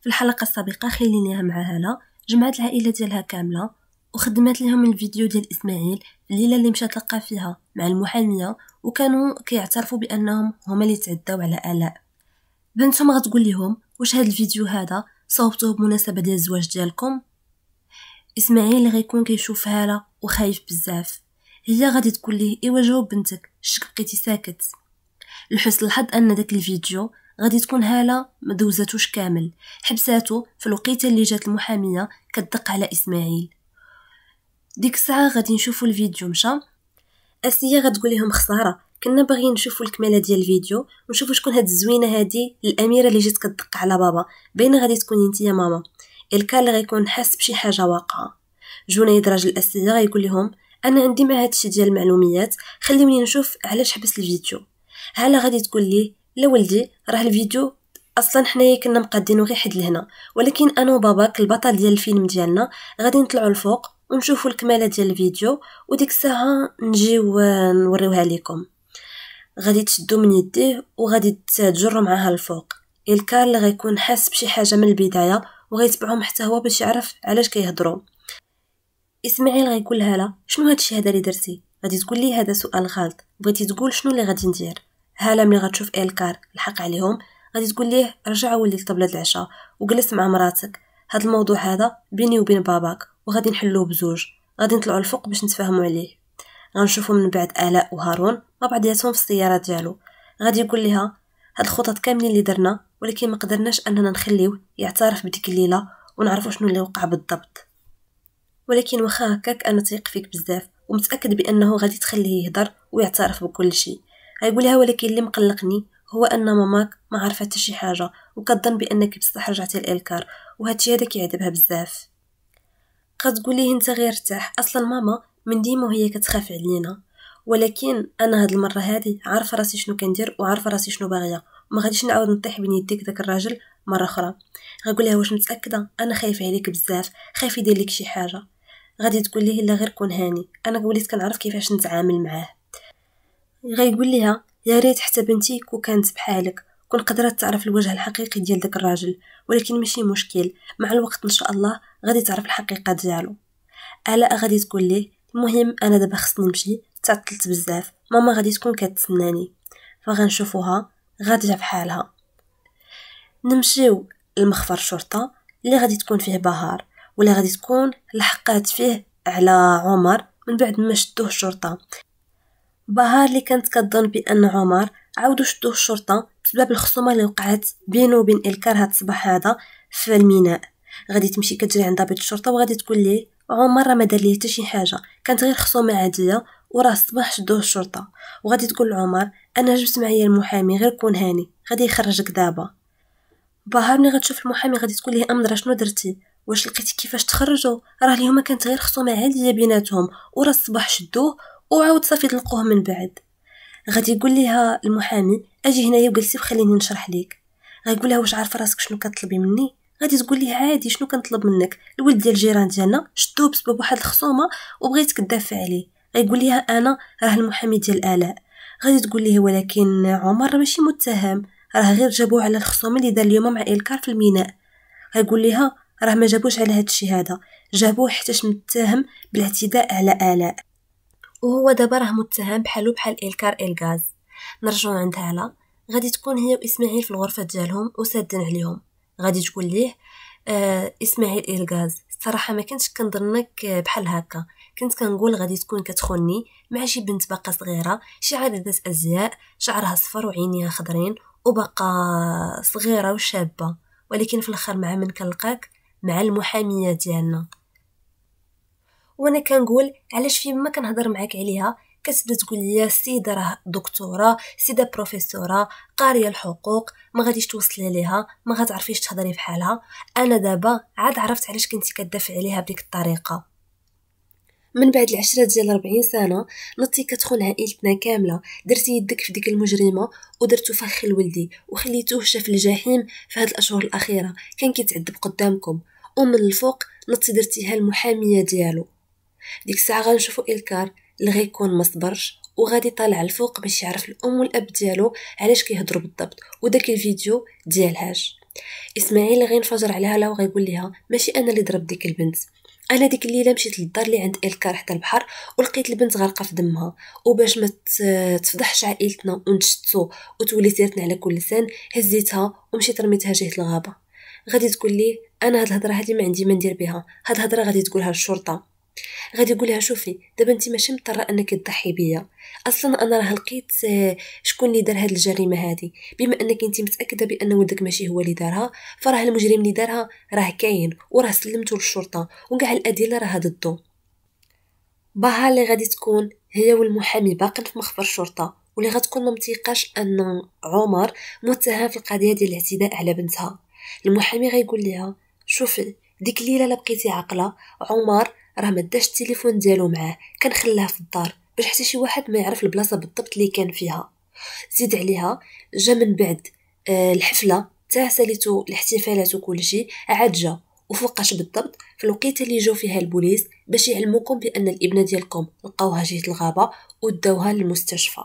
في الحلقة السابقة خلينيها مع هاله جمعت العائلة ديالها كاملة وخدمت لهم الفيديو ديال إسماعيل الليلة اللي مشات تلقى فيها مع المحامية وكانوا كيعترفوا بأنهم هما اللي تعداو على آلاء. بنتهم غتقول لهم واش هذا الفيديو هذا؟ صوبتوه بمناسبة ديال الزواج ديالكم؟ إسماعيل غيكون كيشوف هاله وخايف بزاف. هي غادي تقول ليه إيوا جاوب بنتك شك بقيتي ساكت؟ لحسن الحظ أن داك الفيديو غادي تكون هالة ما دوزاتوش كامل. حبساتو في الوقيتة اللي جات المحامية كتدق على إسماعيل. ديك الساعة غادي نشوفوا الفيديو مشى. أسيا غتقول لهم خسارة. كنا باغيين نشوفوا الكمالة ديال الفيديو ونشوفوا شكون هاد الزوينة هادي الأميرة اللي جات كتدق على بابا. باينة غادي تكون انت يا ماما. الكال اللي غيكون حاس بشي حاجة واقعة. جوني راجل الاسيا غيقول لهم أنا عندي مع هادشي ديال المعلوميات خليوني نشوف علاش حبس الفيديو. هاله غادي تقول لي لا ولدي راه الفيديو أصلا حنايا كنا مقادينو غير حد لهنا. ولكن أنا وباباك البطل ديال الفيلم ديالنا غادي نطلعوا الفوق ونشوفوا الكمالة ديال الفيديو وديك الساعة نجيو نوريوها لكم غادي تشدو من يديه وغادي تجروا معاها الفوق. الكارل غيكون حاس بشي حاجة من البداية وغيتبعهم حتى هو باش يعرف علاش كيهضروا إسماعيل غيقول لها لا شنو هادشي هذا اللي درتي؟ غادي تقول لي هذا سؤال غلط. بغيتي تقول شنو اللي غادي ندير؟ هاله ملي غتشوف الكار الحق عليهم. غادي تقول ليه رجع ولي لطبلة العشاء وجلس مع مراتك. هاد الموضوع هذا بيني وبين باباك وغادي نحلوه بزوج. غادي نطلعوا الفوق باش نتفاهموا عليه. غنشوفوا من بعد آلاء وهارون مع بعضياتهم في السياره ديالو. غادي يقول لها هاد الخطط كاملين اللي درنا ولكن ما قدرناش أننا نخليوه يعترف بديك الليلة ونعرفوا شنو اللي وقع بالضبط. ولكن واخا هكاك أنا تيق فيك بزاف ومتأكد بأنه غادي تخليه يهضر ويعترف بكل شيء غيقول لها ولكن اللي مقلقني هو أن ماماك ما عرفت حتى شي حاجة وكظن بأنك بصح رجعتي للكار وهادشي هذا كيعذبها بزاف. كتقول ليه أنت غير ارتاح أصلا ماما من ديما وهي كتخاف علينا ولكن أنا هاد المرة هادي عارفة راسي شنو كندير وعارفة راسي شنو باغية ما غاديش نعاود نطيح بين يديك داك الراجل مرة أخرى. غنقول لها واش متأكدة؟ أنا خايفة عليك بزاف خايف يدير لك شي حاجة. غادي تقول ليه لا غير كون هاني أنا وليت كنعرف كيفاش نتعامل معاه. غيقول لها يا ريت حتى بنتي كو كانت بحالك كون قدرت تعرف الوجه الحقيقي ديال داك الراجل ولكن ماشي مشكل مع الوقت إن شاء الله غادي تعرف الحقيقة ديالو. ألا غادي تقول ليه المهم أنا دابا خصني نمشي تعطلت بزاف ماما غادي تكون كتسناني فغنشوفوها غاديه بحالها. نمشيو لمخفر الشرطه اللي غادي تكون فيه بهار ولا غادي تكون لحقات فيه على عمر من بعد ما شدوه الشرطة بهار اللي كانت كظن بأن عمر عاودوا شدوه الشرطة بسبب الخصومة اللي وقعت بينه وبين إلكار هاد الصباح هذا في الميناء. غادي تمشي كتجري عند ضابط الشرطة وغادي تقول ليه عمر ما دار ليه حتى شي حاجة كانت غير خصومة عادية وراه الصباح شدوه الشرطة. وغادي تقول لعمر أنا جبت معايا المحامي غير كون هاني غادي يخرجك دابا. بهار ملي غتشوف المحامي غادي تقول ليه امضره شنو درتي؟ واش لقيتي كيفاش تخرجوا؟ راه اليوم كانت غير خصومة عادية بيناتهم وراه الصباح شدوه وعاود صافي تلقوه من بعد. غادي يقول ليها المحامي أجي هنايا وجلسي وخليني نشرح ليك. غيقول لها واش عارفة راسك شنو كتطلبي مني؟ غادي تقول ليه عادي شنو كنطلب منك؟ الولد ديال الجيران ديالنا شدوه بسبب واحد الخصومة وبغيتك تدافع عليه. غيقول ليها أنا راه المحامي ديال الاء غادي تقول ليه ولكن عمر ماشي متهم راه غير جابوه على الخصومة اللي دار اليوم مع إلكار في الميناء. غيقول ليها راه ما جابوش على هادشي هذا جابوه حيتاش متهم بالاعتداء على آلاء. وهو دابا راه متهم بحالو بحال إلكار إلغاز. نرجعو عند هاله غادي تكون هي وإسماعيل في الغرفة ديالهم وسادين عليهم. غادي تقول ليه آه إسماعيل إلغاز الصراحه ما كنتش كنظنك بحال هكا. كنت كنقول غادي تكون كتخوني مع شي بنت باقا صغيرة شي عددة أزياء شعرها صفر وعينيها خضرين وباقا صغيرة وشابة. ولكن في الآخر مع من كنلقاك؟ مع المحامية ديالنا. وأنا كنقول علاش في ما كنهضر معاك عليها كتبدأ تقول لي السيده راه دكتورة سيدة بروفيسورة قارية الحقوق ما غاديش توصلي ليها ما غتعرفيش تهضري بحالها. أنا دابا عاد عرفت علاش كنتي كدافع عليها بديك الطريقة. من بعد العشرة ديال 40 سنة نطي كتخون عائلتنا كاملة. درتي يدك في ديك المجرمة ودرتو فخ لولدي وخليتوه شاف الجحيم في هاد الأشهر الأخيرة. كان كيتعذب قدامكم. ومن الفوق نطي درتيها المحامية ديالو. ديك الساعة غنشوفو إلكار اللي غيكون ما صبرش وغادي طالع الفوق باش يعرف الأم والأب ديالو علاش كيهضروا بالضبط وداك الفيديو ديال هاش. إسماعيل غينفجر عليها لا وغيقول لها ماشي أنا اللي ضربت ديك البنت أنا ديك الليلة مشيت للدار اللي عند إلكار حتى البحر ولقيت البنت غارقه في دمها وباش ما تفضحش عائلتنا ونشتو وتولي سيرتنا على كل لسان هزيتها ومشيت رميتها جهة الغابة. غادي تقول لي أنا هاد الهضرة هادي ما عندي ما ندير بها هاد الهضرة غادي تقولها للشرطة. غادي يقول لها شوفي دابا انت ماشي مضطرة انك تضحي بيا. أصلا أنا راه لقيت آه، شكون اللي دار هاد الجريمة هادي. بما أنك انت متأكدة بأن ولدك ماشي هو اللي دارها فراه المجرم اللي دارها راه كاين وراه سلمته للشرطة وكاع الأدلة راه ضده. باها اللي غادي تكون هي والمحامي باقين في مخبر الشرطة واللي غتكون ما أن عمر متهم في القضية ديال الاعتداء على بنتها. المحامي غيقول لها شوفي ديك الليلة لا بقيتي عاقلة عمر راه ما داش التليفون ديالو معاه كان خلاه في الدار باش حتى شي واحد ما يعرف البلاصة بالضبط اللي كان فيها. زيد عليها جا من بعد آه الحفلة تاع ساليتو الاحتفالات وكل شيء عاد جا. وفوقاش بالضبط في الوقيتة اللي جاو فيها البوليس باش يعلموكم بأن الإبنة ديالكم لقاوها جهة الغابة وداوها للمستشفى.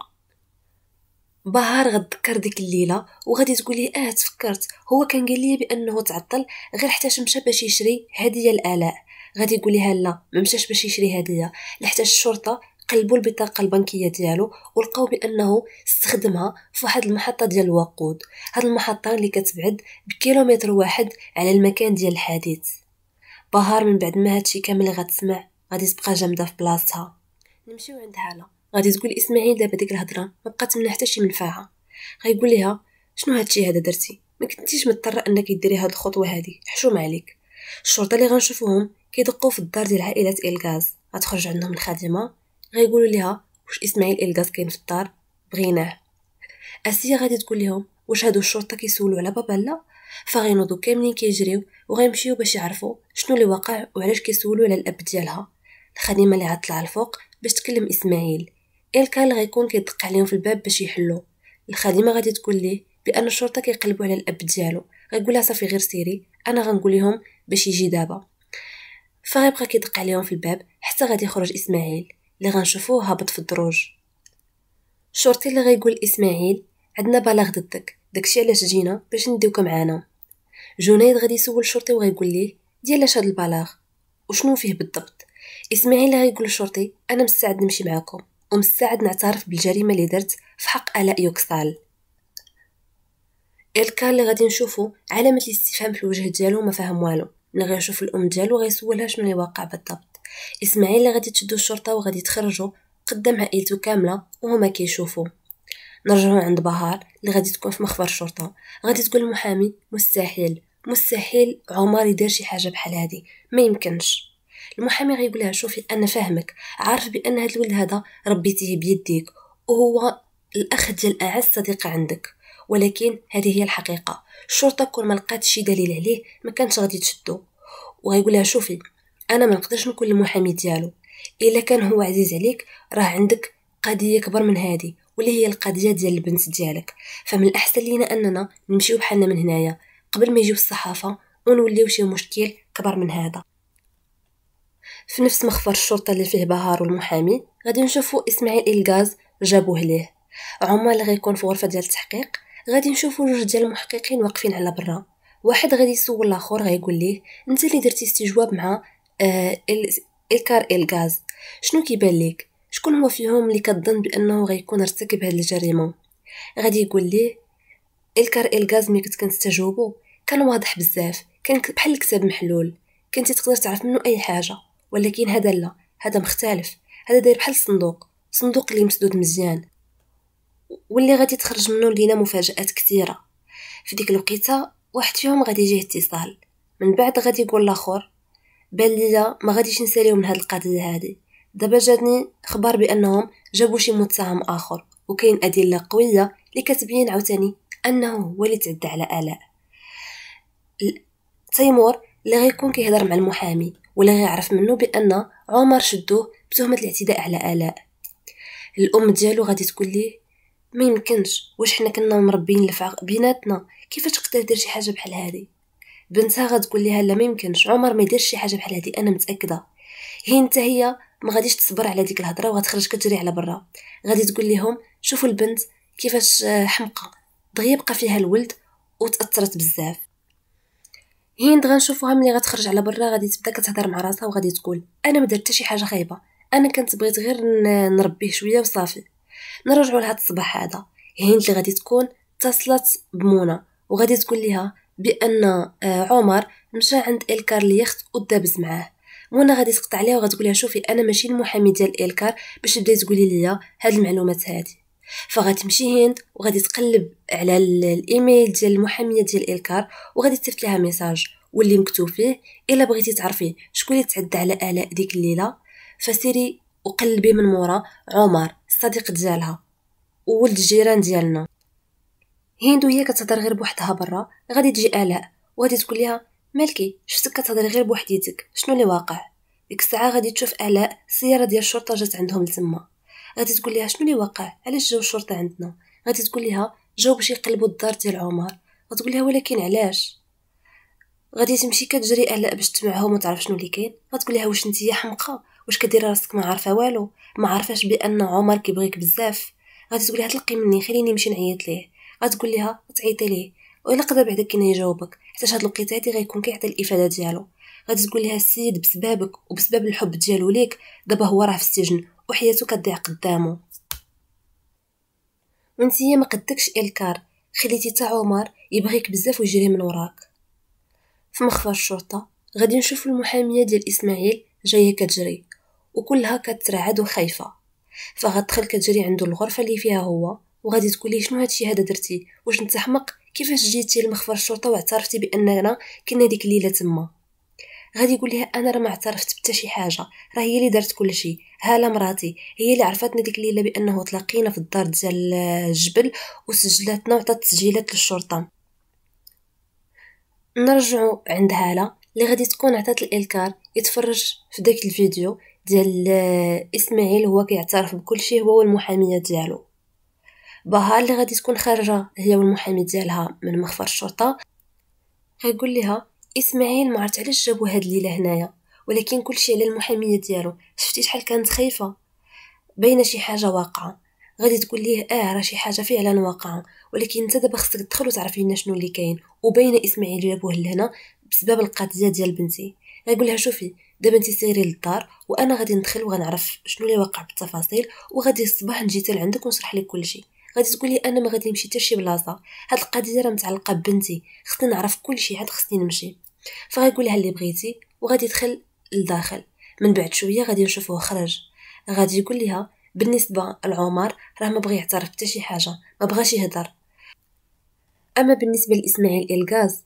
بهار غتذكر ديك الليلة وغادي تقولي آه تفكرت. هو كان قال لي بأنه تعطل غير حتى مشى باش يشري هدية الآلاء. غادي يقول لها لا ما مشاش باش يشري هدية. لحتى الشرطة قلبوا البطاقة البنكية ديالو ولقاو بأنه استخدمها في واحد المحطة ديال الوقود. هاد المحطة اللي كتبعد بكيلومتر واحد على المكان ديال الحادث. بهار من بعد ما هادشي كامل غتسمع غادي تبقى جامدة في بلاصتها. نمشيو عند هاله غادي تقول إسماعيل دابا ديك الهضرة ما بقات منها حتى شي منفعه غيقول لها شنو هادشي هذا درتي؟ ما كنتيش مضطرة أنك ديري هاد الخطوة هادي حشوم عليك. الشرطة اللي غنشوفوهم كيدقوا في الدار ديال عائلة إلغاز. غتخرج عندهم الخادمة غيقولوا ليها واش إسماعيل إلغاز كاين في الدار؟ بغيناه. أسيا غادي تقول لهم واش هادو الشرطة كيسولوا على بابا؟ لا. فغينوضوا كاملين كيجريو وغيمشيو باش يعرفوا شنو اللي وقع وعلاش كيسولوا على الأب ديالها. الخادمة اللي غتطلع الفوق باش تكلم إسماعيل. الكا اللي غيكون كيدق عليهم في الباب باش يحلو. الخادمة غادي تقول ليه بأن الشرطة كيقلبوا على الأب ديالو. غيقولها صافي غير سيري أنا غنقول لهم باش يجي دابا. فغيبقى كيدق عليهم في الباب حتى غادي يخرج إسماعيل اللي غنشوفوه هابط في الدروج. الشرطي اللي غيقول إسماعيل عندنا بلاغ ضدك داكشي علاش جينا باش نديوك معانا. جنيد غادي يسول الشرطي وغيقول ليه ديال اش هاد البلاغ؟ وشنو فيه بالضبط؟ إسماعيل غيقول للشرطي أنا مستعد نمشي معاكم ومستعد نعترف بالجريمة اللي درت في حق آلاء يوكسال إلكا اللي غادي نشوفو علامة الاستفهام في الوجه ديالو ما فاهم والو. ملي غيشوف الأم ديالو غيسولها شنو اللي واقع بالضبط. إسماعيل اللي غادي تشدو الشرطة وغادي تخرجوا قدام عائلته كاملة وهما كيشوفوا نرجعوا عند بهار اللي غادي تكون في مخبر الشرطة. غادي تقول المحامي مستحيل مستحيل عمر يدير شي حاجة بحال هذه ما يمكنش. المحامي غيقول لها شوفي أنا فاهمك. عارف بأن هذا الولد هذا ربيتيه بيديك. وهو الأخ ديال أعز صديقه عندك. ولكن هذه هي الحقيقة. الشرطة كل ما لقات شي دليل عليه ما كانش غادي تشدو. وغيقول لها شوفي أنا ما نقدرش نكون المحامي ديالو. إلا كان هو عزيز عليك راه عندك قضية كبر من هذه واللي هي القضية ديال البنت ديالك. فمن الأحسن لينا أننا نمشيو بحالنا من هنايا. قبل ما يجيو الصحافة ونوليو شي مشكل كبر من هذا. في نفس مخفر الشرطة اللي فيه بهار والمحامي غادي نشوفوا إسماعيل إلغاز جابوه ليه. عمر اللي غيكون في غرفة ديال التحقيق. غادي نشوفوا جوج ديال المحققين واقفين على برا. واحد غادي يسول الآخر غيقول ليه أنت اللي درتي استجواب مع آه إلكار إلغاز. شنو كيبان ليك؟ شكون هو فيهم اللي كظن بأنه غيكون ارتكب هذه الجريمة؟ غادي يقول ليه إلكار إلغاز ملي كنت كنستجوبو كان واضح بزاف. كان بحال الكتاب محلول. كنتي تقدر تعرف منه أي حاجة. ولكن هذا لا هذا مختلف. هذا داير بحال الصندوق. صندوق اللي مسدود مزيان. واللي غادي تخرج منه لينا مفاجآت كثيرة. في ديك الوقيتة واحد فيهم غادي يجيه اتصال من بعد غادي يقول الآخر بان ليا ما غاديش نساليو من هاد القضية هادي. دابا جاتني خبر بأنهم جابوا شي متهم آخر وكاين أدلة قوية اللي كتبين عاوتاني أنه هو اللي تعدى على آلاء. تيمور اللي غيكون كيهضر مع المحامي ولا غيعرف منه بأن عمر شدوه بتهمة الاعتداء على آلاء. الأم ديالو غادي تقول ليه ما يمكنش. واش حنا كنا مربيين الفعق بيناتنا؟ كيفاش تقدر دير شي حاجة بحال هذه بنتها غتقول لها لا ما يمكنش. عمر ما يديرش شي حاجة بحال هذه أنا متأكدة. هي أنت هي ما غاديش تصبر على ديك الهضرة وغتخرج كتجري على برا. غادي تقول لهم شوفوا البنت كيفاش حمقى. دغيا بقى فيها الولد وتأثرت بزاف. هند غنشوفوها ملي غتخرج على برا غادي تبدا كتهضر مع راسها وغادي تقول أنا ما درت شي حاجة خايبة. أنا كنت بغيت غير نربيه شوية وصافي. نرجعوا لهذا الصباح هذا. هند اللي غادي تكون اتصلت بمونة وغادي تقول لها بأن آه، عمر مشى عند الكار ليخت ودابز معاه. منى غادي تقطع عليها وغتقول لها شوفي أنا ماشي المحامي ديال الكار باش تبداي تقولي لي هاد المعلومات هادي. فغتمشي هند وغادي تقلب على الإيميل ديال المحامية ديال الكار وغادي تصيفط لها message. واللي مكتوب فيه إلا بغيتي تعرفي شكون اللي تعدى على آلاء ديك الليلة فسيري وقلبي من مورا عمر الصديق ديالها وولد الجيران ديالنا. هند وهي كتهضر غير بوحدها برا غادي تجي آلاء وغادي تقول لها مالكي شفتك كتهضري غير بوحديتك شنو اللي واقع؟ ديك الساعة غادي تشوف آلاء السيارة ديال الشرطة جات عندهم لتما. غادي تقول لها شنو اللي واقع؟ علاش جاو الشرطة عندنا؟ غادي تقول لها جاو باش يقلبوا الدار ديال عمر. غتقول لها ولكن علاش؟ غادي تمشي كتجري آلاء باش تسمعهم وتعرف شنو اللي كاين. غتقول لها واش نتيا حمقى؟ واش كديري راسك ما عارفة والو؟ ما عارفاش بأن عمر كيبغيك بزاف. غادي تقول لها تلقي مني خليني نمشي نعيط ليه. غتقول لها تعيطي ليه. وإلا قدر بعدا كاين يجاوبك. حتى هاد الوقيته هادي غيكون كيعطي الإفادة ديالو. غادي تقول لها السيد بسببك وبسبب الحب ديالو ليك دابا هو راه في السجن وحياته كتضيع قدامه وانتيا ما قدكش إلكار. خليتي تا عمر يبغيك بزاف ويجري من وراك. في مخفر الشرطه غادي نشوف المحامية ديال إسماعيل جاية كتجري. وكلها كترعد وخايفة. فغتدخل كتجري عنده الغرفة اللي فيها هو وغادي تقولي شنو هادشي هذا درتي؟ واش انت حمق؟ كيفاش جيتي لمخفر الشرطة واعترفتي بأننا كنا ديك الليلة تما؟ غادي يقول لها أنا راه ما اعترفت بتا شي حاجة راه هي اللي دارت كل شيء هاله مراتي هي اللي عرفتنا ديك الليلة بأنه تلاقينا في الدار ديال الجبل وسجلاتنا وعطات تسجيلات للشرطة. نرجعوا عند هاله اللي غادي تكون عطات الإلكار يتفرج في داك الفيديو ديال إسماعيل هو كيعترف بكل شيء هو والمحامية ديالو. بها اللي غادي تكون خارجة هي والمحامي ديالها من مخفر الشرطة. غيقول لها إسماعيل ما عرفت علاش جابو هاد الليلة هنايا ولكن كلشي على المحامية ديالو. شفتي شحال كانت خايفة؟ باينه شي حاجة واقعة. غادي تقول ليه آه راه شي حاجة فعلا واقعة ولكن انت دابا خصك تدخل وتعرف لنا شنو اللي كاين. وباينه إسماعيل جابوه لهنا بسبب القضية ديال بنتي. غيقول لها شوفي دابا انت سيري للدار وأنا غادي ندخل وغنعرف شنو اللي وقع بالتفاصيل وغادي الصباح نجي حتى لعندك ونشرح لك كلشي غادي تقولي أنا ما غادي نمشي حتى شي بلاصة. هاد القضية راه متعلقة ببنتي خصني نعرف كلشي عاد خصني نمشي. فغيقول لها اللي بغيتي وغادي يدخل لداخل. من بعد شوية غادي نشوفوه خرج. غادي يقول لها بالنسبة لعمر راه ما بغى يعترف حتى شي حاجة ما بغاش يهضر أما بالنسبة لإسماعيل إلغاز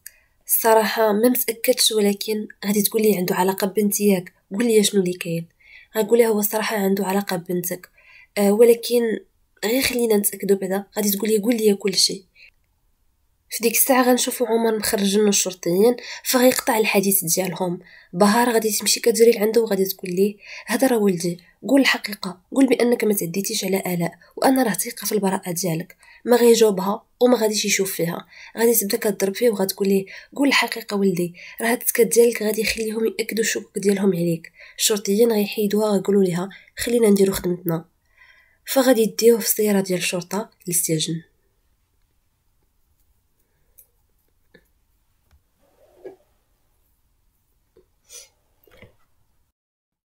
الصراحه ما متأكدش ولكن غادي تقول لي عنده علاقة ببنتي ياك قول لي شنو اللي كاين. غنقول لها هو الصراحه عنده علاقة ببنتك. أه ولكن غير خلينا نتأكدوا بعدا. غادي تقول لي قول لي كل شيء. في ديك الساعة غنشوفوا عمر مخرجين الشرطيين فغيقطع الحديث ديالهم. بهار غادي تمشي كتجري لعنده وغادي تقول ليه هذا راه ولدي. قول الحقيقة قول بأنك ما تعديتيش على آلاء وأنا راه ثقة في البراءة ديالك. ما غيجاوبها وما غاديش يشوف فيها. غادي تبدأ كضرب فيه وغتقول ليه قول الحقيقة ولدي راه هاد ديالك غادي يخليهم يأكدوا الشكوك ديالهم عليك. الشرطيين غيحيدوها غيقولوا ليها خلينا نديرو خدمتنا. فغادي يديوه في السيارة ديال الشرطة للسجن.